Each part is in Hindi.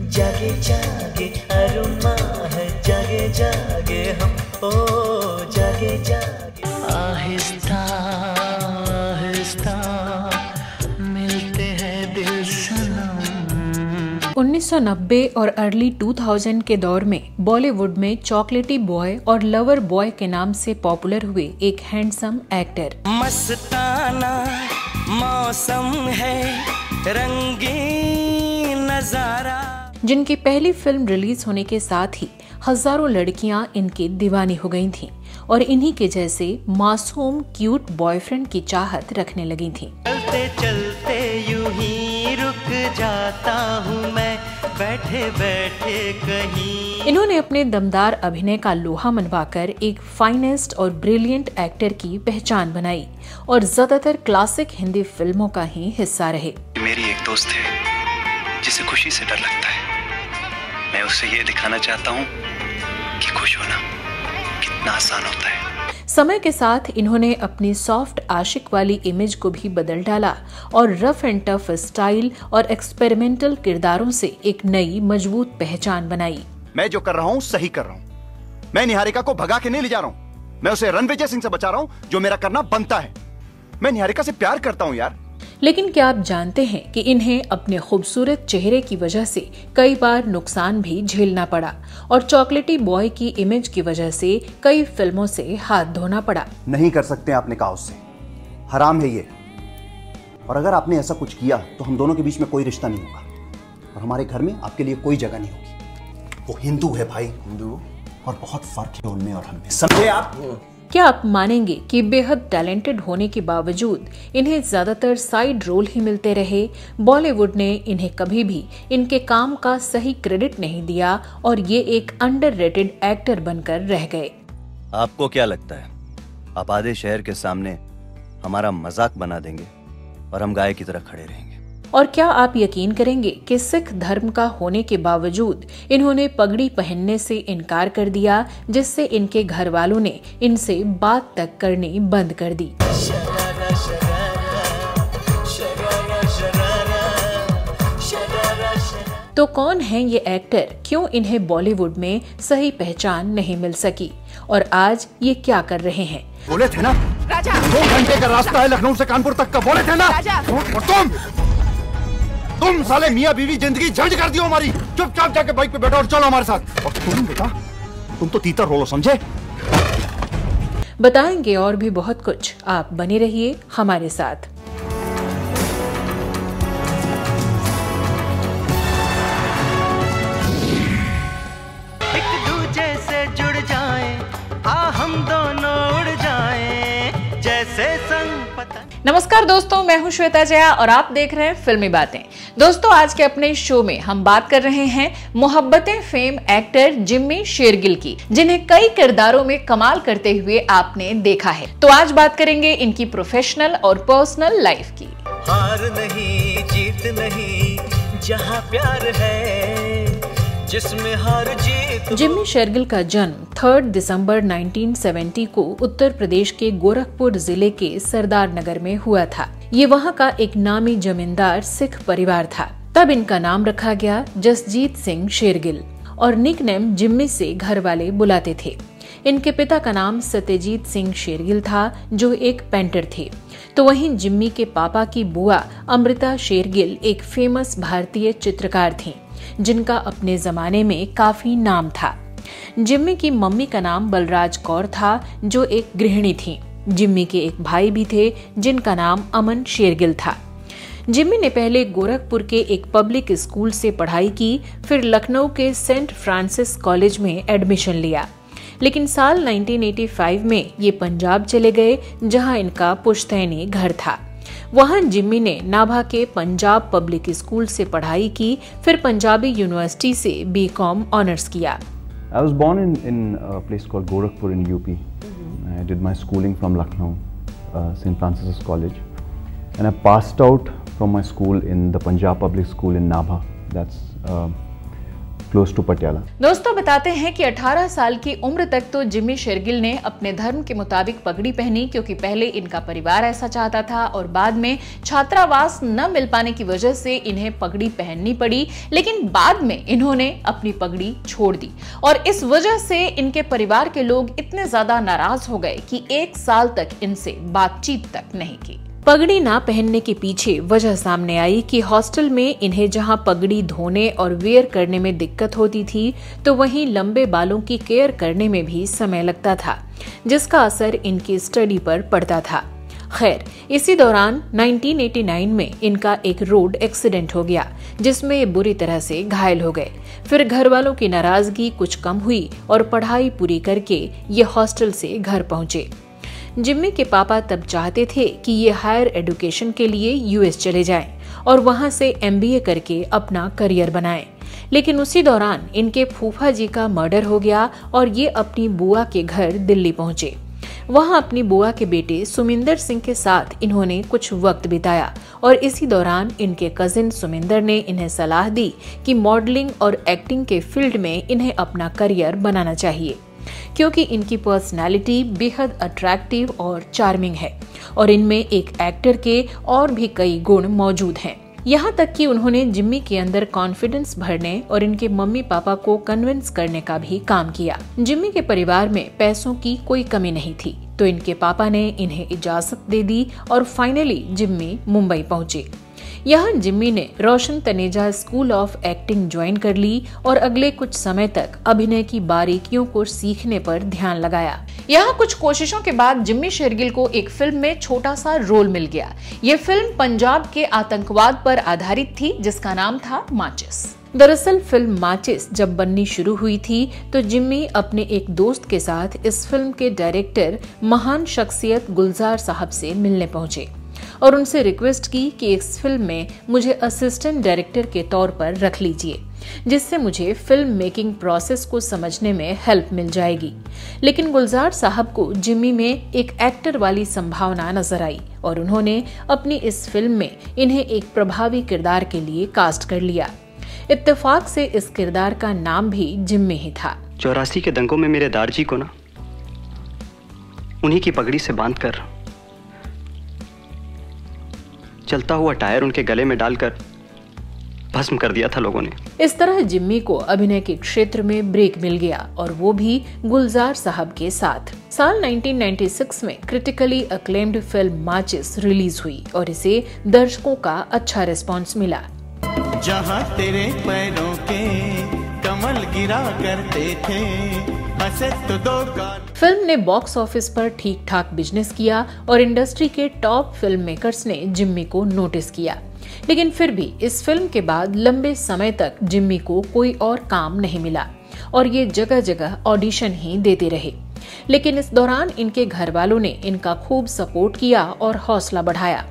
जागे जागे अरुमा है जागे जागे हम। ओ जागे जागे। आहिस्ता आहिस्ता मिलते हैं दिल सनम। 1990 और अर्ली 2000 के दौर में बॉलीवुड में चॉकलेटी बॉय और लवर बॉय के नाम से पॉपुलर हुए एक हैंडसम एक्टर। मस्ताना मौसम है रंगीन नज़ारा। जिनकी पहली फ़िल्म रिलीज़ होने के साथ ही हज़ारों लड़कियाँ इनकी दीवानी हो गई थीं और इन्हीं के जैसे मासूम क्यूट बॉयफ्रेंड की चाहत रखने लगी थीं। चलते चलते यूँ ही रुक जाता हूँ मैं। बैठे बैठे कहीं। इन्होंने अपने दमदार अभिनय का लोहा मनवाकर एक फाइनेस्ट और ब्रिलियंट एक्टर की पहचान बनाई और ज़्यादातर क्लासिक हिंदी फ़िल्मों का ही हिस्सा रहे। मेरी एक दोस्त है जिसे खुशी से डर लगता है। मैं उसे ये दिखाना चाहता हूँ कि खुश होना कितना आसान होता है। समय के साथ इन्होंने अपनी सॉफ्ट आशिक वाली इमेज को भी बदल डाला और रफ एंड टफ स्टाइल और एक्सपेरिमेंटल किरदारों से एक नई मज़बूत पहचान बनाई। मैं जो कर रहा हूँ सही कर रहा हूँ। मैं निहारिका को भगा के नहीं ले जा रहा हूँ। मैं उसे रणविजय सिंह से बचा रहा हूँ जो मेरा करना बनता है। मैं निहारिका से प्यार करता हूँ यार। लेकिन क्या आप जानते हैं कि इन्हें अपने खूबसूरत चेहरे की वजह से कई बार नुकसान भी झेलना पड़ा और चॉकलेटी बॉय की इमेज की वजह से कई फ़िल्मों से हाथ धोना पड़ा? नहीं कर सकते आपने कहा उससे। हराम है ये। और अगर आपने ऐसा कुछ किया तो हम दोनों के बीच में कोई रिश्ता नहीं होगा। और हमारे घर में आपके लिए कोई जगह नहीं होगी। वो हिंदू है भाई। हिंदू? और बहुत फ़र्क है उनमें और हमें समझे आप? क्या आप मानेंगे कि बेहद टैलेंटेड होने के बावजूद इन्हें ज़्यादातर साइड रोल ही मिलते रहे? बॉलीवुड ने इन्हें कभी भी इनके काम का सही क्रेडिट नहीं दिया और ये एक अंडररेटेड एक्टर बनकर रह गए। आपको क्या लगता है? आप आधे शहर के सामने हमारा मज़ाक बना देंगे और हम गाय की तरह खड़े रहेंगे। और क्या आप यकीन करेंगे कि सिख धर्म का होने के बावजूद इन्होंने पगड़ी पहनने से इनकार कर दिया जिससे इनके घर वालों ने इनसे बात तक करनी बंद कर दी? शरारा शरारा शरारा तो कौन है ये एक्टर क्यों इन्हें बॉलीवुड में सही पहचान नहीं मिल सकी? और आज ये क्या कर रहे हैं? बोले थे ना? राजा! दो घंटे का रास्ता है लखनऊ से कानपुर तक का। बोले थे ना? राजा! और तुम तुम साले मियाँ बीवी ज़िंदगी झंझ कर दियो हमारी। चुपचाप जाके बाइक पे बैठो और चलो हमारे साथ। और तुम बेटा, तुम तो तीतर रोलो, समझे? बताएँगे और भी बहुत कुछ। आप बने रहिए हमारे साथ। नमस्कार दोस्तों, मैं हूँ श्वेता जया और आप देख रहे हैं फिल्मी बातें। दोस्तों, आज के अपने शो में हम बात कर रहे हैं मोहब्बतें फेम एक्टर जिम्मी शेरगिल की, जिन्हें कई किरदारों में कमाल करते हुए आपने देखा है। तो आज बात करेंगे इनकी प्रोफेशनल और पर्सनल लाइफ की। हार नहीं, जीत नहीं, जहाँ प्यार है जिम्मी शेरगिल का जन्म 3 दिसंबर 1970 को उत्तर प्रदेश के गोरखपुर ज़िले के सरदार नगर में हुआ था। ये वहाँ का एक नामी जमींदार सिख परिवार था। तब इनका नाम रखा गया जसजीत सिंह शेरगिल और निक नेम जिम्मी से घर वाले बुलाते थे। इनके पिता का नाम सत्यजीत सिंह शेरगिल था, जो एक पेंटर थे। तो वहीं जिम्मी के पापा की बुआ अमृता शेरगिल एक फ़ेमस भारतीय चित्रकार थीं। जिनका अपने जमाने में काफ़ी नाम था। जिम्मी की मम्मी का नाम बलराज कौर था, जो एक गृहिणी थी। जिम्मी के एक भाई भी थे, जिनका नाम अमन शेरगिल था। जिम्मी ने पहले गोरखपुर के एक पब्लिक स्कूल से पढ़ाई की, फिर लखनऊ के सेंट फ्रांसिस कॉलेज में एडमिशन लिया। लेकिन साल 1985 में ये पंजाब चले गए, जहाँ इनका पुश्तैनी घर था। वहन जिम्मी ने नाभा के पंजाब पब्लिक स्कूल से पढ़ाई की, फिर पंजाबी यूनिवर्सिटी से बी कॉम ऑनर्स किया। I was born in in place call Gorakhpur in UP I did my schooling from Lucknow saint Francis college and I pass out from my school in the Punjab public school in Nabha that's close to Patiala. दोस्तों, बताते हैं कि 18 साल की उम्र तक तो जिमी शेरगिल ने अपने धर्म के मुताबिक पगड़ी पहनी, क्योंकि पहले इनका परिवार ऐसा चाहता था और बाद में छात्रावास न मिल पाने की वजह से इन्हें पगड़ी पहननी पड़ी, लेकिन बाद में इन्होंने अपनी पगड़ी छोड़ दी और इस वजह से इनके परिवार के लोग इतने ज़्यादा नाराज़ हो गए कि एक साल तक इनसे बातचीत तक नहीं की पगड़ी ना पहनने के पीछे वजह सामने आई कि हॉस्टल में इन्हें जहाँ पगड़ी धोने और वेयर करने में दिक्कत होती थी तो वहीं लंबे बालों की केयर करने में भी समय लगता था, जिसका असर इनकी स्टडी पर पड़ता था। खैर, इसी दौरान 1989 में इनका एक रोड एक्सीडेंट हो गया, जिसमें ये बुरी तरह से घायल हो गए। फिर घर वालों की नाराज़गी कुछ कम हुई और पढ़ाई पूरी करके ये हॉस्टल से घर पहुँचे। जिम्मी के पापा तब चाहते थे कि ये हायर एडुकेशन के लिए यूएस चले जाएँ और वहाँ से एमबीए करके अपना करियर बनाएँ। लेकिन उसी दौरान इनके फूफा जी का मर्डर हो गया और ये अपनी बुआ के घर दिल्ली पहुँचे। वहाँ अपनी बुआ के बेटे सुमिंदर सिंह के साथ इन्होंने कुछ वक्त बिताया और इसी दौरान इनके कजिन सुमिंदर ने इन्हें सलाह दी कि मॉडलिंग और एक्टिंग के फ़ील्ड में इन्हें अपना करियर बनाना चाहिए। क्योंकि इनकी पर्सनालिटी बेहद अट्रैक्टिव और चार्मिंग है। और इनमें एक एक्टर के और भी कई गुण मौजूद हैं। यहाँ तक कि उन्होंने जिम्मी के अंदर कॉन्फिडेंस भरने और इनके मम्मी पापा को कन्विंस करने का भी काम किया। जिम्मी के परिवार में पैसों की कोई कमी नहीं थी तो इनके पापा ने इन्हें इजाज़त दे दी और फाइनली जिम्मी मुंबई पहुँचे। यहाँ जिम्मी ने Roshan Taneja school of acting join कर ली और अगले कुछ समय तक अभिनय की बारीकियों को सीखने पर ध्यान लगाया। यहाँ कुछ कोशिशों के बाद जिम्मी शेरगिल को एक फ़िल्म में छोटा सा रोल मिल गया। ये फ़िल्म पंजाब के आतंकवाद पर आधारित थी, जिसका नाम था माचिस। दरअसल फ़िल्म माचिस जब बननी शुरू हुई थी तो जिम्मी अपने एक दोस्त के साथ इस फ़िल्म के डायरेक्टर महान शख्सियत गुलजार साहब से मिलने पहुँचे। और उनसे रिक्वेस्ट की कि इस फ़िल्म में मुझे असिस्टेंट डायरेक्टर के तौर पर रख लीजिए, जिससे मुझे फ़िल्म मेकिंग प्रोसेस को समझने में हेल्प मिल जाएगी। लेकिन गुलजार साहब को जिम्मी में एक एक्टर वाली संभावना नज़र आई और उन्होंने अपनी इस फ़िल्म में इन्हें एक प्रभावी किरदार के लिए कास्ट कर लिया। इत्तेफाक से इस किरदार का नाम भी जिम्मी ही था। चौरासी के दंगों में मेरे दारजी को ना, उन्हीं की पगड़ी से बांधकर चलता हुआ टायर उनके गले में डालकर भस्म कर दिया था लोगों ने। इस तरह जिम्मी को अभिनय के क्षेत्र में ब्रेक मिल गया और वो भी गुलजार साहब के साथ। साल 1996 में critically acclaimed film Maachis release हुई और इसे दर्शकों का अच्छा रिस्पांस मिला। जहाँ तेरे पैरों के कमल गिरा करते थे फ़िल्म ने बॉक्स ऑफ़िस पर ठीक ठाक बिज़नेस किया और इंडस्ट्री के टॉप फ़िल्म मेकर्स ने जिम्मी को नोटिस किया। लेकिन फिर भी इस फ़िल्म के बाद लंबे समय तक जिम्मी को कोई और काम नहीं मिला और ये जगह जगह ऑडिशन ही देते रहे। लेकिन इस दौरान इनके घर वालों ने इनका खूब सपोर्ट किया और हौसला बढ़ाया।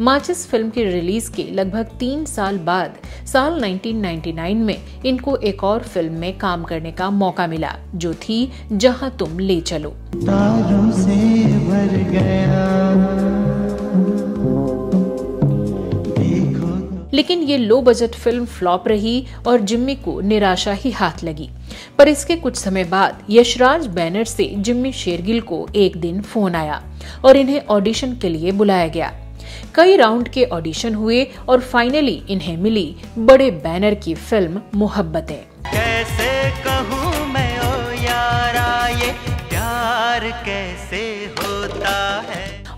माचिस फ़िल्म की रिलीज़ के लगभग तीन साल बाद साल 1999 में इनको एक और फ़िल्म में काम करने का मौका मिला जो थी जहाँ तुम ले चलो। तारों से भर गया। तो। लेकिन ये लो बजट फ़िल्म फ्लॉप रही और जिम्मी को निराशा ही हाथ लगी। पर इसके कुछ समय बाद यशराज बैनर से जिम्मी शेरगिल को एक दिन फ़ोन आया और इन्हें ऑडिशन के लिए बुलाया गया। कई राउंड के ऑडिशन हुए और फाइनली इन्हें मिली बड़े बैनर की फ़िल्म मोहब्बतें। कैसे कहूँ मैं ओ यारा, ये प्यार कैसे है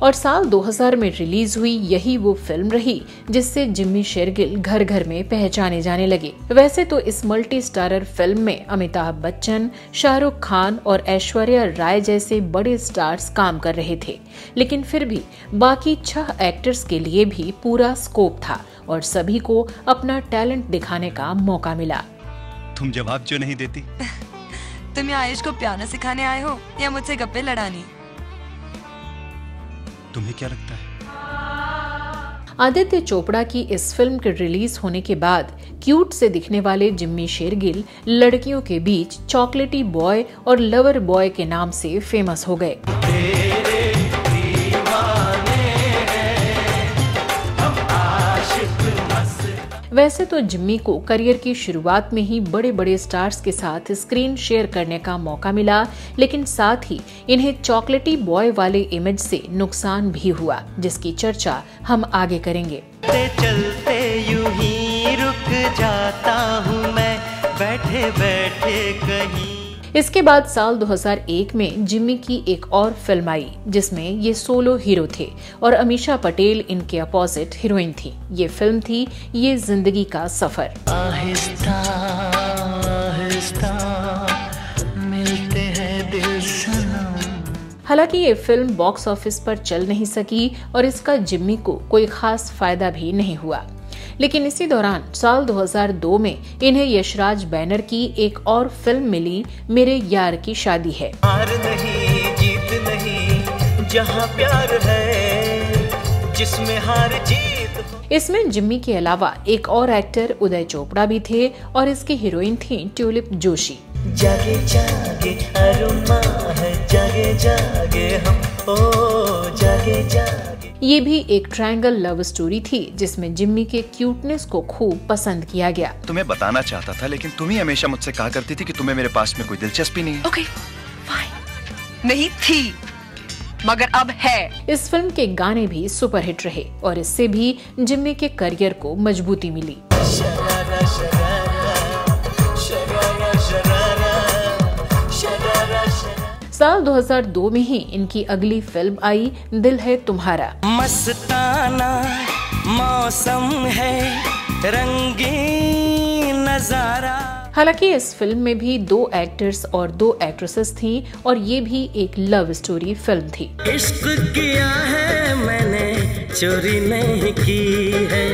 और साल 2000 में रिलीज़ हुई यही वो फ़िल्म रही जिससे जिम्मी शेरगिल घर घर में पहचाने जाने लगे। वैसे तो इस मल्टी स्टारर फ़िल्म में अमिताभ बच्चन शाहरुख खान और ऐश्वर्या राय जैसे बड़े स्टार्स काम कर रहे थे। लेकिन फिर भी बाकी छह एक्टर्स के लिए भी पूरा स्कोप था और सभी को अपना टैलेंट दिखाने का मौका मिला। तुम जवाब क्यों नहीं देती? तुम यहाँ आयुष को पियानो सिखाने आए हो या मुझसे गप्पे लड़ानी? तुम्हें क्या लगता है? आदित्य चोपड़ा की इस फ़िल्म के रिलीज़ होने के बाद क्यूट से दिखने वाले जिम्मी शेरगिल लड़कियों के बीच चॉकलेटी बॉय और लवर बॉय के नाम से फ़ेमस हो गए। वैसे तो जिम्मी को करियर की शुरुआत में ही बड़े बड़े स्टार्स के साथ स्क्रीन शेयर करने का मौका मिला, लेकिन साथ ही इन्हें चॉकलेटी बॉय वाले इमेज से नुकसान भी हुआ, जिसकी चर्चा हम आगे करेंगे। चलते यूँ ही रुक जाता हूँ मैं, बैठे बैठे कहीं इसके बाद साल 2001 में जिम्मी की एक और फ़िल्म आई जिसमें ये सोलो हीरो थे और अमीषा पटेल इनके अपोजिट हीरोइन थी। ये फ़िल्म थी ये ज़िंदगी का सफ़र। आहिस्ता आहिस्ता हालाँकि ये फ़िल्म बॉक्स ऑफ़िस पर चल नहीं सकी और इसका जिम्मी को कोई खास फ़ायदा भी नहीं हुआ। लेकिन इसी दौरान साल 2002 में इन्हें यशराज बैनर की एक और फ़िल्म मिली मेरे यार की शादी है। हार नहीं जीत नहीं जहाँ प्यार है जिसमें हार जीत इसमें जिम्मी के अलावा एक और एक्टर उदय चोपड़ा भी थे और इसकी हीरोइन थी ट्यूलिप जोशी। जागे जागे अरुमा है जागे जागे हम ओ जागे जागे ये भी एक ट्रायंगल लव स्टोरी थी जिसमें जिम्मी के क्यूटनेस को खूब पसंद किया गया। तुम्हें बताना चाहता था लेकिन तुम ही हमेशा मुझसे कहा करती थी कि तुम्हें मेरे पास में कोई दिलचस्पी नहीं है। ओके फाइन नहीं थी मगर अब है। इस फ़िल्म के गाने भी सुपरहिट रहे और इससे भी जिम्मी के करियर को मजबूती मिली। शरारा शरारा साल 2002 में ही इनकी अगली फ़िल्म आई दिल है तुम्हारा। मस्ताना मौसम है रंगीन नज़ारा। हालाँकि इस फ़िल्म में भी दो एक्टर्स और दो एक्ट्रेसेस थीं और ये भी एक लव स्टोरी फ़िल्म थी। इश्क किया है मैंने चोरी नहीं की है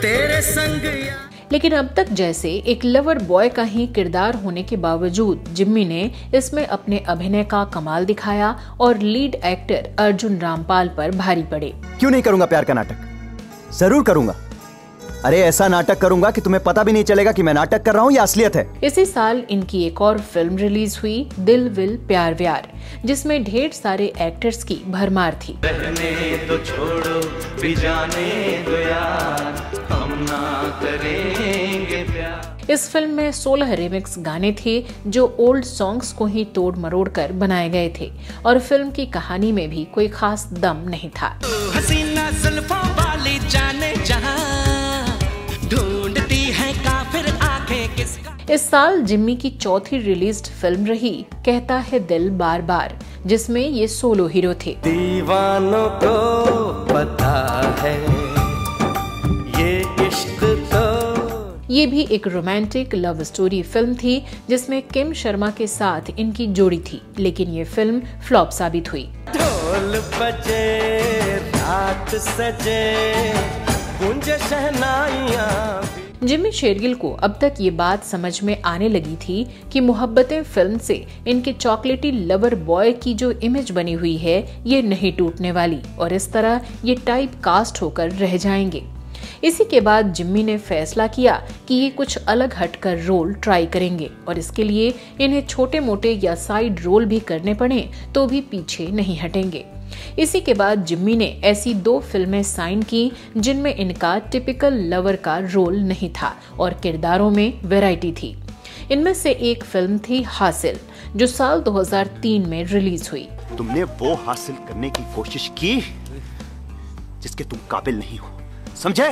तेरे संग या लेकिन अब तक जैसे एक लवर बॉय का ही किरदार होने के बावजूद जिम्मी ने इसमें अपने अभिनय का कमाल दिखाया और लीड एक्टर अर्जुन रामपाल पर भारी पड़े। क्यों नहीं करूँगा प्यार का नाटक? ज़रूर करूँगा। अरे ऐसा नाटक करूँगा कि तुम्हें पता भी नहीं चलेगा कि मैं नाटक कर रहा हूँ या असलियत है। इसी साल इनकी एक और फ़िल्म रिलीज़ हुई दिल विल प्यार व्यार जिसमें ढेर सारे एक्टर्स की भरमार थी। रहने तो छोड़ो भी जाने दो यार। हम ना करेंगे प्यार। इस फ़िल्म में 16 रिमिक्स गाने थे जो ओल्ड सॉन्ग्स को ही तोड़ मरोड़ कर बनाए गए थे और फ़िल्म की कहानी में भी कोई खास दम नहीं था। हसीना वाली जाने जहाँ ढूंढती है काफिर आँखें किसका। इस साल जिम्मी की चौथी रिलीज्ड फ़िल्म रही कहता है दिल बार बार जिसमें ये सोलो हीरो थे। दीवानों को पता है। इश्क तो ये भी एक रोमांटिक लव स्टोरी फ़िल्म थी जिसमें किम शर्मा के साथ इनकी जोड़ी थी लेकिन ये फ़िल्म फ्लॉप साबित हुई। ढोल बजे रात सजे गूंजे शहनाइयाँ शेरगिल को अब तक ये बात समझ में आने लगी थी कि मोहब्बतें फ़िल्म से इनके चॉकलेटी लवर बॉय की जो इमेज बनी हुई है ये नहीं टूटने वाली और इस तरह ये टाइप कास्ट होकर रह जाएँगे। इसी के बाद जिम्मी ने फैसला किया कि ये कुछ अलग हटकर रोल ट्राई करेंगे और इसके लिए इन्हें छोटे मोटे या साइड रोल भी करने पड़े तो भी पीछे नहीं हटेंगे। इसी के बाद जिम्मी ने ऐसी दो फ़िल्में साइन की जिनमें इनका टिपिकल लवर का रोल नहीं था और किरदारों में वैरायटी थी। इनमें से एक फ़िल्म थी हासिल, जो साल 2003 में रिलीज़ हुई। तुमने वो हासिल करने की कोशिश की जिसके तुम काबिल नहीं हो। समझे?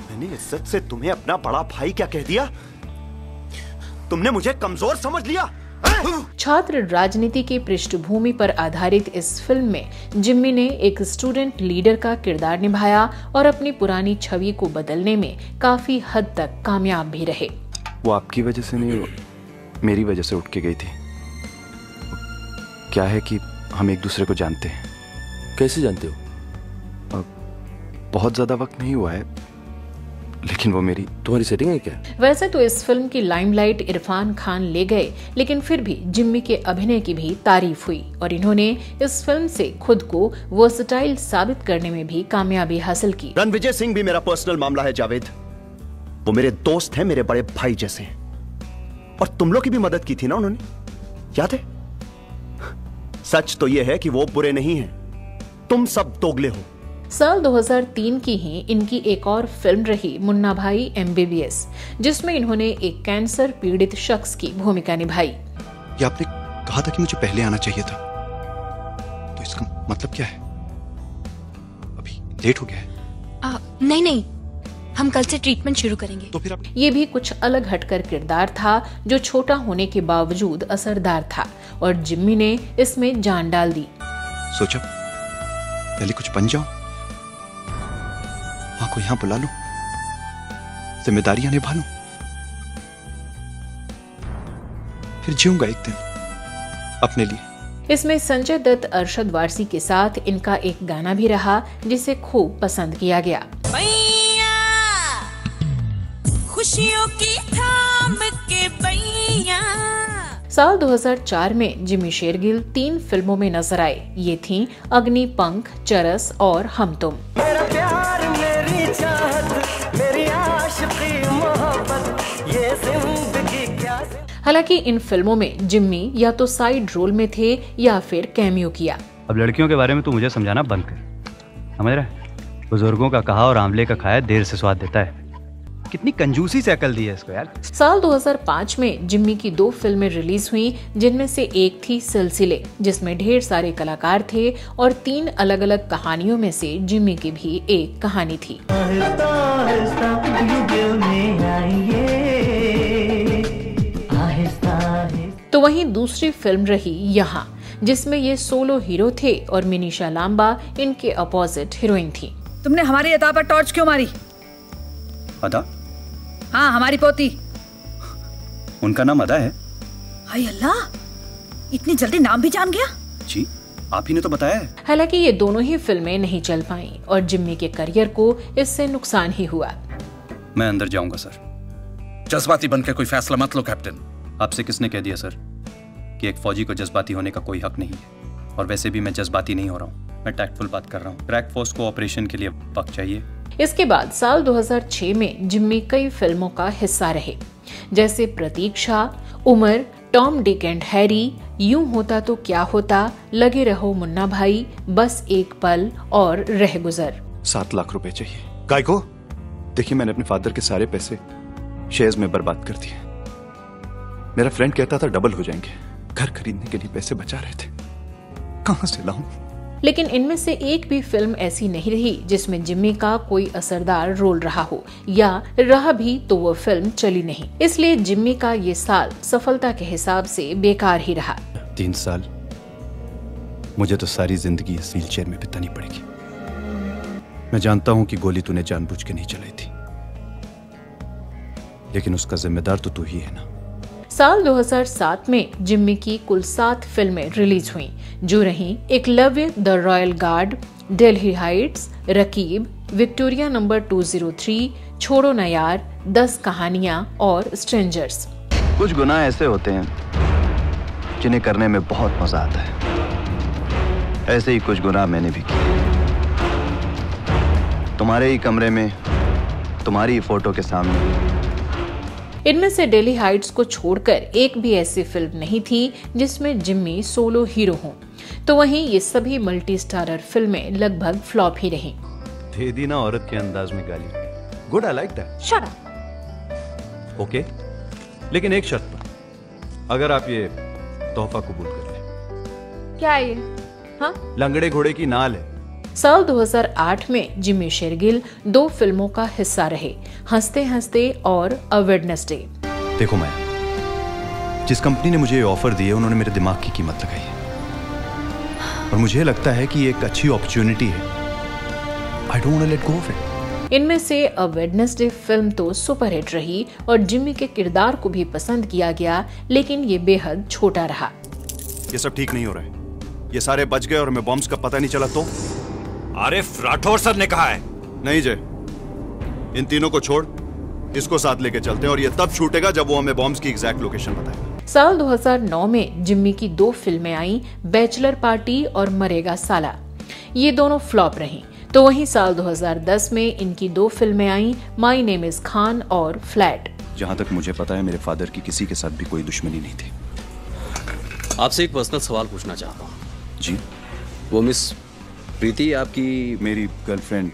मैंने इज़्ज़त से तुम्हें अपना बड़ा भाई क्या कह दिया? तुमने मुझे कमज़ोर समझ लिया? छात्र राजनीति की पृष्ठभूमि पर आधारित इस फ़िल्म में जिम्मी ने एक स्टूडेंट लीडर का किरदार निभाया और अपनी पुरानी छवि को बदलने में काफ़ी हद तक कामयाब भी रहे। वो आपकी वजह से नहीं मेरी वजह से उठ के गई थी। क्या है कि हम एक दूसरे को जानते हैं? कैसे जानते हो? बहुत ज़्यादा वक्त नहीं हुआ है लेकिन वो मेरी तुम्हारी सेटिंग है क्या? वैसे तो इस फ़िल्म की लाइमलाइट इरफान खान ले गए लेकिन फिर भी जिम्मी के अभिनय की भी तारीफ़ हुई और इन्होंने इस फ़िल्म से खुद को वर्सटाइल साबित करने में भी कामयाबी हासिल की। रणविजय सिंह भी मेरा पर्सनल मामला है जावेद। वो मेरे दोस्त हैं मेरे बड़े भाई जैसे हैं। और तुम लोग की भी मदद की थी ना उन्होंने? याद है? सच तो यह है कि वो बुरे नहीं हैं। तुम सब दोगले हो। साल 2003 की ही इनकी एक और फ़िल्म रही मुन्ना भाई एमबीबीएस जिसमें इन्होंने एक कैंसर पीड़ित शख्स की भूमिका निभाई। ये आपने कहा था कि मुझे पहले आना चाहिए था। तो इसका मतलब क्या है? अभी लेट हो गया है। आ, नहीं नहीं। हम कल से ट्रीटमेंट शुरू करेंगे। तो फिर आप ये भी कुछ अलग हटकर किरदार था जो छोटा होने के बावजूद असरदार था और जिम्मी ने इसमें जान डाल दी। सोचा पहले कुछ बन जाओ। को यहाँ बुला लो। जिम्मेदारियाँ निभा लो। फिर जीऊँगा एक दिन अपने लिए। इसमें संजय दत्त अरशद वारसी के साथ इनका एक गाना भी रहा जिसे खूब पसंद किया गया। खुशियों की थाम के बैया साल 2004 में जिमी शेरगिल तीन फ़िल्मों में नज़र आए। ये थीं अग्नि पंख चरस और हम तुम। हालाँकि इन फ़िल्मों में जिम्मी या तो साइड रोल में थे या फिर कैमियो किया। अब लड़कियों के बारे में तू मुझे समझाना बंद कर। समझ रहा बुज़ुर्गों का कहा और आंवले का खाया देर से स्वाद देता है। कितनी कंजूसी से अकल दी है इसको यार। साल 2005 में जिम्मी की दो फ़िल्में रिलीज़ हुई जिनमें से एक थी सिलसिले जिसमें ढेर सारे कलाकार थे और तीन अलग अलग कहानियों में से जिम्मी की भी एक कहानी थी। आहिस्ता आहिस्ता तो वहीं दूसरी फ़िल्म रही यहाँ जिसमें ये सोलो हीरो थे और मिनीशा लांबा इनके अपोजिट हीरोइन थी। तुमने हमारी अदा पर टॉर्च क्यों मारी? अदा? हाँ हमारी पोती। उनका नाम अदा है। हाय अल्लाह इतनी जल्दी नाम भी जान गया? जी आप ही ने तो बताया है। हालाँकि ये दोनों ही फ़िल्में नहीं चल पाई और जिम्मी के करियर को इससे नुकसान ही हुआ। मैं अंदर जाऊँगा सर। जज्बाती बनकर कोई फैसला मत लो कैप्टन। आपसे किसने कह दिया सर कि एक फौजी को जज्बाती होने का कोई हक नहीं है? और वैसे भी मैं जज्बाती नहीं हो रहा हूँ। मैं टैक्टफुल बात कर रहा हूँ। क्रैक फोर्स को ऑपरेशन के लिए वक्त चाहिए। इसके बाद साल 2006 में जिम्मी कई फ़िल्मों का हिस्सा रहे। जैसे Pratiksha Umar Tom Dick and Harry यूँ होता तो क्या होता लगे रहो मुन्ना भाई बस एक पल और रह गुजर। सात लाख रुपए चाहिए। काय को? देखिए मैंने अपने फादर के सारे पैसे शेयर्स में बर्बाद कर दिए। मेरा फ्रेंड कहता था डबल हो जाएँगे। घर खरीदने के लिए पैसे बचा रहे थे। कहाँ से लाऊं? लेकिन इनमें से एक भी फ़िल्म ऐसी नहीं रही जिसमें जिम्मी का कोई असरदार रोल रहा हो या रहा भी तो वो फ़िल्म चली नहीं। इसलिए जिम्मी का ये साल सफलता के हिसाब से बेकार ही रहा। तीन साल मुझे तो सारी ज़िंदगी इस व्हील चेयर में बितानी पड़ेगी। मैं जानता हूँ कि गोली तूने जानबूझ के नहीं चलाई थी। लेकिन उसका जिम्मेदार तो तू ही है ना? साल 2007 में जिम्मी की कुल सात फ़िल्में रिलीज़ हुईं, जो रहीं Eklavya the royal guard, Delhi heights, Raqeeb, Victoria number 203 छोड़ो न यार, दस कहानियाँ और स्ट्रेंजर्स। कुछ गुनाह ऐसे होते हैं, जिन्हें करने में बहुत मज़ा आता है। ऐसे ही कुछ गुनाह मैंने भी किए। तुम्हारे ही कमरे में, तुम्हारी ही फ़ोटो के सामने। इनमें से डेली हाइट्स को छोड़कर एक भी ऐसी फ़िल्म नहीं थी जिसमें जिम्मी सोलो हीरो हों। तो वहीं ये सभी मल्टी स्टारर फ़िल्में लगभग फ्लॉप ही रहीं। दे दी ना औरत के अंदाज में गाली। Good I like that shut up okay लेकिन एक शर्त पर अगर आप ये तोहफा कबूल कर लें। क्या ये? हाँ? लंगड़े घोड़े की नाल है। साल 2008 में जिमी शेरगिल दो फ़िल्मों का हिस्सा रहे हँसते हँसते और अ वेडनेसडे देखो मैं जिस कंपनी ने मुझे ये ऑफ़र दी है उन्होंने मेरे दिमाग की कीमत लगाई है। और मुझे लगता है कि ये एक अच्छी अपॉर्चुनिटी है। I don't let go of it इनमें से अ वेडनेसडे फ़िल्म तो सुपरहिट रही और जिमी के किरदार को भी पसंद किया गया लेकिन ये बेहद छोटा रहा। ये सब ठीक नहीं हो रहा है। ये सारे बच गए और हमें बॉम्ब्स का पता नहीं चला तो? आरिफ राठौर सर ने कहा है। नहीं जय। इन तीनों को छोड़ इसको साथ लेके चलते हैं और ये तब छूटेगा जब वो हमें बॉम्ब्स की एग्जैक्ट लोकेशन बताएगा। साल 2009 में जिम्मी की दो फ़िल्में आईं बैचलर पार्टी और मरेगा साला। ये दोनों फ्लॉप रहीं तो वहीं साल 2010 में इनकी दो फ़िल्में आईं माई नेम इज़ खान और फ्लैट जहाँ तक मुझे पता है मेरे फादर की किसी के साथ भी कोई दुश्मनी नहीं थी। आपसे एक पर्सनल सवाल पूछना चाहता हूँ। जी। वो मिस प्रीति आपकी मेरी गर्लफ्रेंड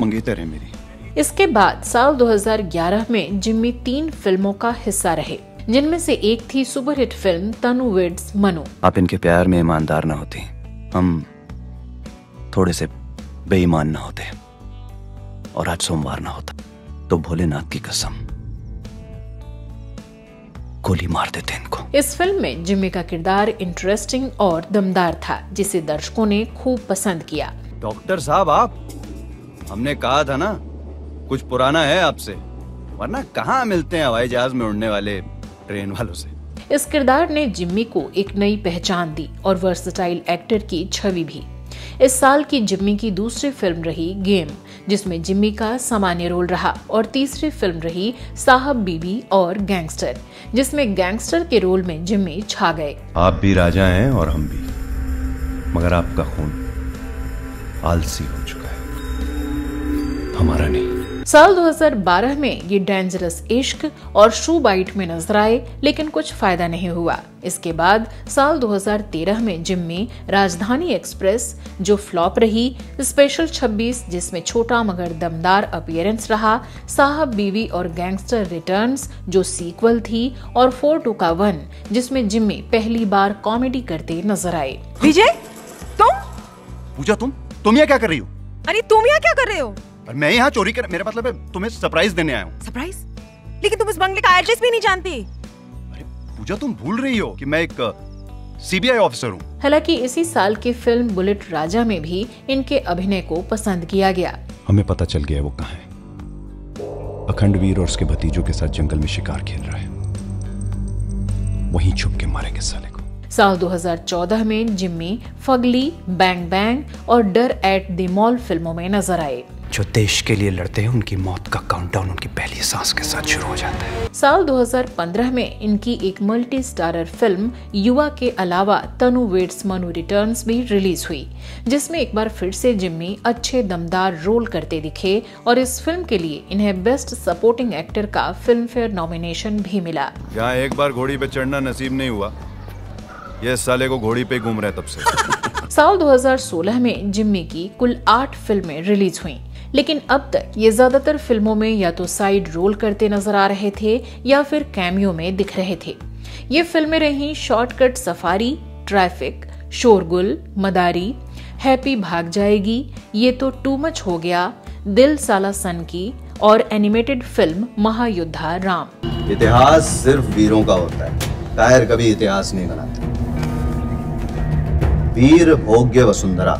मंगेतर है मेरी। इसके बाद साल 2011 में जिम्मी तीन फ़िल्मों का हिस्सा रहे जिनमें से एक थी superhit film Tanu weds Manu. आप इनके प्यार में ईमानदार ना होती हम थोड़े से बेईमान ना होते और आज सोमवार ना होता तो भोलेनाथ की कसम। गोली मार देते इनको। इस फ़िल्म में जिम्मी का किरदार इंटरेस्टिंग और दमदार था जिसे दर्शकों ने खूब पसंद किया। डॉक्टर साहब आप? हमने कहा था ना कुछ पुराना है आपसे वरना कहाँ मिलते हैं हवाई जहाज़ में उड़ने वाले ट्रेन वालों से? इस किरदार ने जिम्मी को एक नई पहचान दी और वर्सटाइल एक्टर की छवि भी। इस साल की जिम्मी की दूसरी फ़िल्म रही गेम, जिसमें जिम्मी का सामान्य रोल रहा और तीसरी फ़िल्म रही साहब बीबी और गैंगस्टर, जिसमें गैंगस्टर के रोल में जिम्मी छा गए। आप भी राजा हैं और हम भी। मगर आपका खून आलसी हो चुका है। हमारा नहीं। साल 2012 में ये डेंजरस इश्क और शू बाइट में नज़र आए लेकिन कुछ फ़ायदा नहीं हुआ। इसके बाद साल 2013 में जिम्मी राजधानी एक्सप्रेस जो फ्लॉप रही स्पेशल 26 जिसमें छोटा मगर दमदार अपियरेंस रहा साहब बीवी और गैंगस्टर रिटर्न्स जो सीक्वल थी और फोर टू का वन जिसमें जिम्मी पहली बार कॉमेडी करते नज़र आए। विजय तुम? पूजा तुम? तुम यहाँ क्या कर रही हो? अरे तुम यहाँ क्या कर रहे हो? और मैं यहाँ चोरी कर मेरा मतलब है तुम्हें सरप्राइज़ देने आया हूँ। सरप्राइज़ लेकिन तुम इस बंगले का एड्रेस भी नहीं जानती। अरे पूजा तुम भूल रही हो कि मैं एक सीबीआई ऑफिसर हूँ। हालाँकि इसी साल की फ़िल्म बुलेट राजा में भी इनके अभिनय को पसंद किया गया। हमें पता चल गया वो कहाँ है। अखंड वीर और उसके भतीजों के साथ जंगल में शिकार खेल रहा है। वहीं छुप के मारेंगे साले को। साल 2014 में जिम्मी फगली बैंग बैंग और डर एट द मॉल फ़िल्मों में नज़र आए। जो देश के लिए लड़ते हैं उनकी मौत का काउंटडाउन उनकी पहली सांस के साथ शुरू हो जाता है। साल 2015 में इनकी एक मल्टी स्टारर फ़िल्म युवा के अलावा तनु वेट्स मनु रिटर्न्स भी रिलीज़ हुई जिसमें एक बार फिर से जिम्मी अच्छे दमदार रोल करते दिखे और इस फ़िल्म के लिए इन्हें बेस्ट सपोर्टिंग एक्टर का फ़िल्म फेयर नॉमिनेशन भी मिला। यहाँ एक बार घोड़ी पे चढ़ना नसीब नहीं हुआ। ये साले को घोड़ी पे घूम रहे तब से। साल 2016 में जिम्मी की कुल आठ फ़िल्में रिलीज़ हुईं। लेकिन अब तक ये ज़्यादातर फ़िल्मों में या तो साइड रोल करते नज़र आ रहे थे या फिर कैमियो में दिख रहे थे। ये फ़िल्में रही शॉर्टकट सफारी ट्रैफ़िक शोरगुल, मदारी हैप्पी भाग जाएगी, ये तो टू मच हो गया, दिल साला सन की और एनिमेटेड फ़िल्म महायुद्धा राम। इतिहास सिर्फ़ वीरों का होता है शायर कभी इतिहास नहीं बनाते। वीर भोग्य वसुंधरा।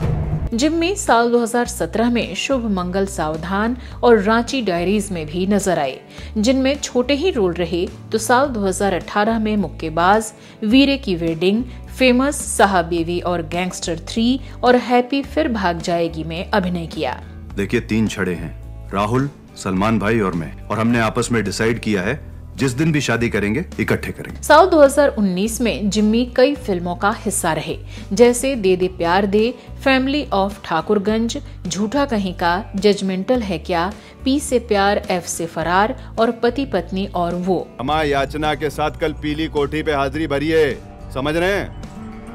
जिम्मी साल 2017 में शुभ मंगल सावधान और रांची डायरीज में भी नज़र आए। जिनमें छोटे ही रोल रहे तो साल 2018 में मुक्केबाज, वीरे की वेडिंग, फ़ेमस साहब बेबी और गैंगस्टर थ्री और हैप्पी फिर भाग जाएगी में अभिनय किया। देखिए, तीन छड़े हैं। राहुल, सलमान भाई और मैं। और हमने आपस में डिसाइड किया है जिस दिन भी शादी करेंगे इकट्ठे करेंगे। साल 2019 में जिम्मी कई फ़िल्मों का हिस्सा रहे। जैसे दे दे प्यार दे फैमिली ऑफ़ ठाकुरगंज झूठा कहीं का जजमेंटल है क्या पी से प्यार एफ़ से फरार और पति पत्नी और वो। हमारा याचना के साथ कल पीली कोठी पे हाजिरी भरी है समझ रहे हैं?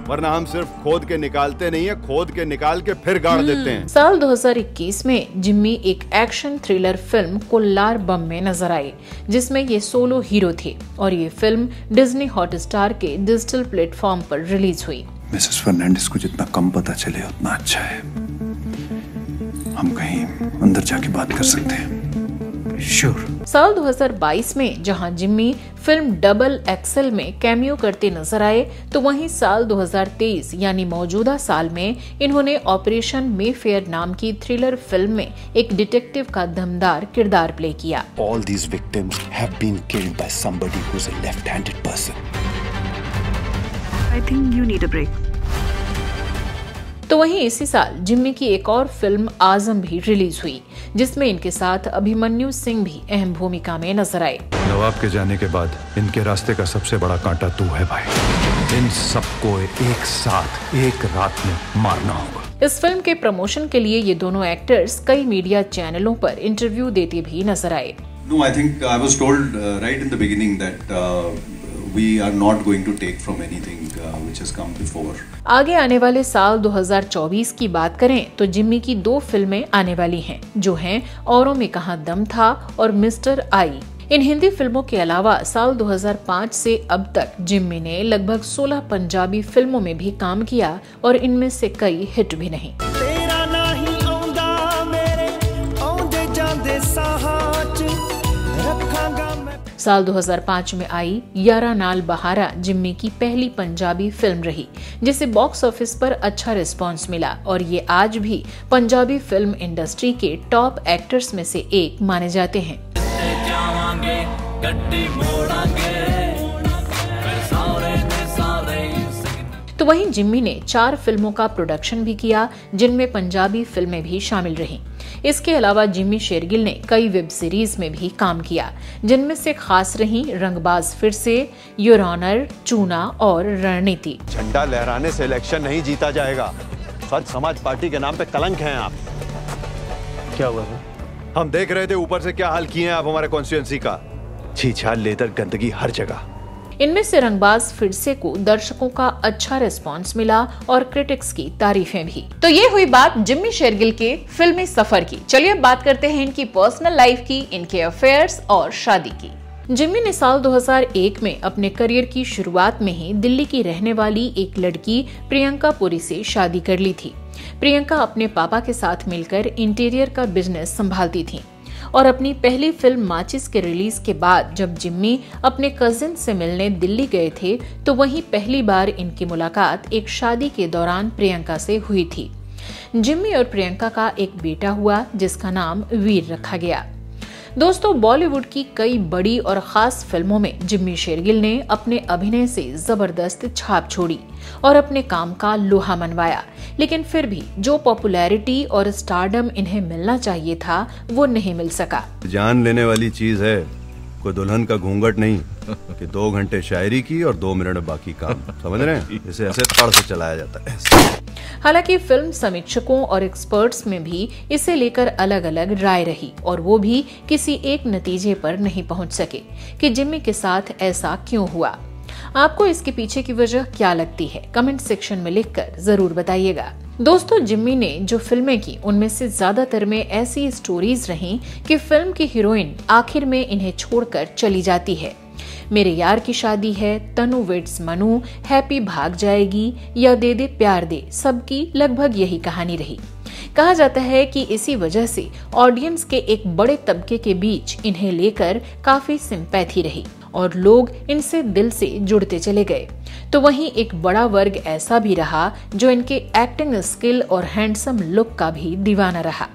वरना हम सिर्फ़ खोद के निकालते नहीं है खोद के निकाल के फिर गाड़ देते हैं। साल 2021 में जिम्मी एक action thriller film collar bomb में नज़र आई जिसमें ये सोलो हीरो थे और ये फ़िल्म डिज्नी हॉटस्टार के डिजिटल प्लेटफॉर्म पर रिलीज़ हुई। मिसेस फर्नांडिस को जितना कम पता चले उतना अच्छा है। हम कहीं अंदर जाके बात कर सकते हैं। Sure sure. साल 2022 में जहाँ जिम्मी फ़िल्म डबल एक्सेल में कैमियो करते नज़र आए तो वहीं साल 2023 यानी मौजूदा साल में इन्होंने ऑपरेशन मे फेयर नाम की थ्रिलर फ़िल्म में एक डिटेक्टिव का दमदार किरदार प्ले किया All these victims have been killed by somebody who's a left-handed person. I think you need a break. तो वहीं इसी साल जिम्मी की एक और फ़िल्म आज़म भी रिलीज़ हुई जिसमें इनके साथ अभिमन्यु सिंह भी अहम भूमिका में नज़र आए। नवाब के जाने के बाद इनके रास्ते का सबसे बड़ा कांटा तू है भाई। इन सबको एक साथ एक रात में मारना होगा। इस फ़िल्म के प्रमोशन के लिए ये दोनों एक्टर्स कई मीडिया चैनलों पर इंटरव्यू देते भी नज़र आए। No, I think I was told uh, right in the beginning that uh, we are not going to take from anything uh, which has come before. आगे आने वाले साल 2024 की बात करें तो जिम्मी की दो फ़िल्में आने वाली हैं जो हैं औरों में कहा दम था और मिस्टर आई इन हिंदी फ़िल्मों के अलावा साल 2005 से अब तक जिम्मी ने लगभग 16 पंजाबी फ़िल्मों में भी काम किया और इनमें से कई हिट भी नहीं साल 2005 में आई यारा नाल बहारा, जिम्मी की पहली पंजाबी फ़िल्म रही, जिसे बॉक्स ऑफ़िस पर अच्छा रिस्पॉन्स मिला और ये आज भी पंजाबी फ़िल्म इंडस्ट्री के टॉप एक्टर्स में से एक माने जाते हैं। तो वहीं जिम्मी ने चार फ़िल्मों का प्रोडक्शन भी किया, जिनमें पंजाबी फ़िल्में भी शामिल रहीं। इसके अलावा जिम्मी शेरगिल ने कई वेब सीरीज़ में भी काम किया जिनमें से खास रही रंगबाज फिर से योर ऑनर चूना और रणनीति। झंडा लहराने से इलेक्शन नहीं जीता जाएगा। स्वच्छ समाज पार्टी के नाम पे कलंक हैं आप। क्या हुआ हम देख रहे थे ऊपर से क्या हाल किए हैं आप हमारे कॉन्स्टिट्यूंसी का। छीछाल लेकर गंदगी हर जगह। इनमें से रंगबाज फिर से को दर्शकों का अच्छा रिस्पांस मिला और क्रिटिक्स की तारीफें भी। तो ये हुई बात जिम्मी शेरगिल के फिल्मी सफ़र की। चलिए अब बात करते हैं इनकी पर्सनल लाइफ की, इनके अफेयर्स और शादी की। जिम्मी ने साल 2001 में अपने करियर की शुरुआत में ही दिल्ली की रहने वाली एक लड़की प्रियंका पुरी से शादी कर ली थी। प्रियंका अपने पापा के साथ मिलकर इंटीरियर का बिज़नेस संभालती थी। और अपनी पहली फ़िल्म माचिस के रिलीज़ के बाद जब जिम्मी अपने कजिन से मिलने दिल्ली गए थे तो वहीं पहली बार इनकी मुलाकात एक शादी के दौरान प्रियंका से हुई थी। जिम्मी और प्रियंका का एक बेटा हुआ, जिसका नाम वीर रखा गया। दोस्तों, बॉलीवुड की कई बड़ी और खास फ़िल्मों में जिम्मी शेरगिल ने अपने अभिनय से ज़बरदस्त छाप छोड़ी और अपने काम का लोहा मनवाया। लेकिन फिर भी जो पॉपुलैरिटी और स्टारडम इन्हें मिलना चाहिए था, वो नहीं मिल सका। जान लेने वाली चीज़ है। कोई दुल्हन का घूंघट नहीं, कि दो घंटे शायरी की और दो मिनट बाकी काम। समझ रहे हैं? इसे ऐसे तड़ से चलाया जाता है। हालाँकि फ़िल्म समीक्षकों और एक्सपर्ट्स में भी इसे लेकर अलग अलग राय रही और वो भी किसी एक नतीजे पर नहीं पहुँच सके कि जिम्मी के साथ ऐसा क्यों हुआ। आपको इसके पीछे की वजह क्या लगती है? कमेंट सेक्शन में लिखकर ज़रूर बताइएगा। दोस्तों, जिम्मी ने जो फ़िल्में की, उनमें से ज़्यादातर में ऐसी स्टोरीज रहीं कि फ़िल्म की हीरोइन आखिर में इन्हें छोड़कर चली जाती है। मेरे यार की शादी है, तनु विट्स मनु, हैप्पी भाग जाएगी, या दे दे प्यार दे, सबकी लगभग यही कहानी रही। कहा जाता है कि इसी वजह से ऑडियंस के एक बड़े तबके के बीच इन्हें लेकर काफ़ी सिंपैथी रही। और लोग इनसे दिल से जुड़ते चले गए। तो वहीं एक बड़ा वर्ग ऐसा भी रहा, जो इनके एक्टिंग स्किल और हैंडसम लुक का भी दीवाना रहा।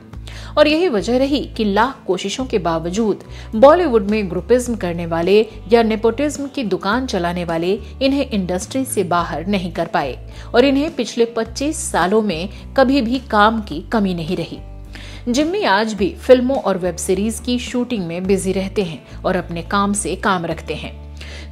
और यही वजह रही कि लाख कोशिशों के बावजूद बॉलीवुड में ग्रुपिज्म करने वाले या नेपोटिज्म की दुकान चलाने वाले इन्हें इंडस्ट्री से बाहर नहीं कर पाए। और इन्हें पिछले 25 सालों में कभी भी काम की कमी नहीं रही। जिम्मी आज भी फ़िल्मों और वेब सीरीज़ की शूटिंग में बिज़ी रहते हैं और अपने काम से काम रखते हैं।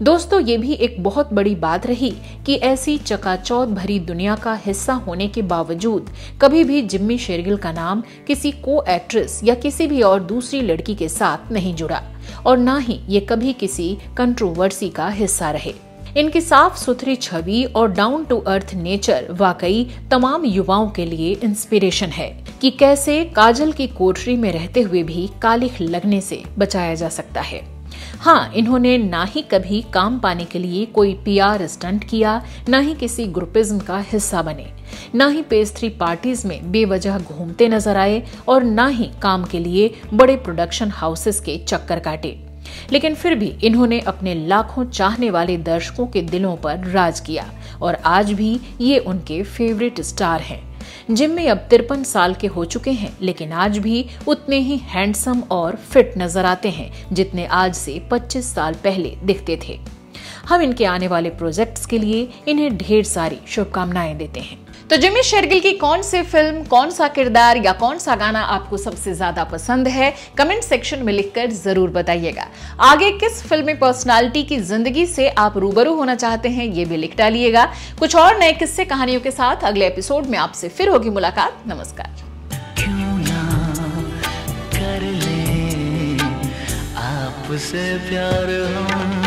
दोस्तों, ये भी एक बहुत बड़ी बात रही कि ऐसी चकाचौंध भरी दुनिया का हिस्सा होने के बावजूद कभी भी जिम्मी शेरगिल का नाम किसी को एक्ट्रेस या किसी भी और दूसरी लड़की के साथ नहीं जुड़ा और ना ही ये कभी किसी कंट्रोवर्सी का हिस्सा रहे। इनकी साफ़ सुथरी छवि और डाउन टू अर्थ नेचर वाकई तमाम युवाओं के लिए इंस्पिरेशन है कि कैसे काजल की कोठरी में रहते हुए भी कालिख लगने से बचाया जा सकता है। हाँ इन्होंने ना ही कभी काम पाने के लिए कोई पीआर स्टंट किया, ना ही किसी ग्रुपिज्म का हिस्सा बने, ना ही पेस्ट्री पार्टीज़ में बेवजह घूमते नज़र आए और ना ही काम के लिए बड़े प्रोडक्शन हाउसेस के चक्कर काटे। लेकिन फिर भी इन्होंने अपने लाखों चाहने वाले दर्शकों के दिलों पर राज किया और आज भी ये उनके फेवरेट स्टार हैं। जिम में अब तिरपन साल के हो चुके हैं, लेकिन आज भी उतने ही हैंडसम और फिट नज़र आते हैं, जितने आज से 25 साल पहले दिखते थे। हम इनके आने वाले प्रोजेक्ट्स के लिए इन्हें ढेर सारी शुभकामनाएँ देते हैं। तो जिमी शेरगिल की कौन सी फ़िल्म, कौन सा किरदार या कौन सा गाना आपको सबसे ज़्यादा पसंद है, कमेंट सेक्शन में लिखकर ज़रूर बताइएगा। आगे किस फिल्मी पर्सनालिटी की ज़िंदगी से आप रूबरू होना चाहते हैं, ये भी लिख डालिएगा कुछ और नए किस्से कहानियों के साथ अगले एपिसोड में आपसे फिर होगी मुलाकात। नमस्कार। आपसे प्यार हम।